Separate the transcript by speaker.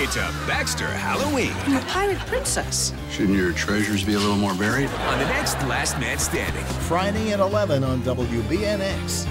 Speaker 1: It's a Baxter Halloween.
Speaker 2: I'm a pirate princess.
Speaker 3: Shouldn't your treasures be a little more buried?
Speaker 1: On the next Last Man Standing.
Speaker 4: Friday at 11 on WBNX.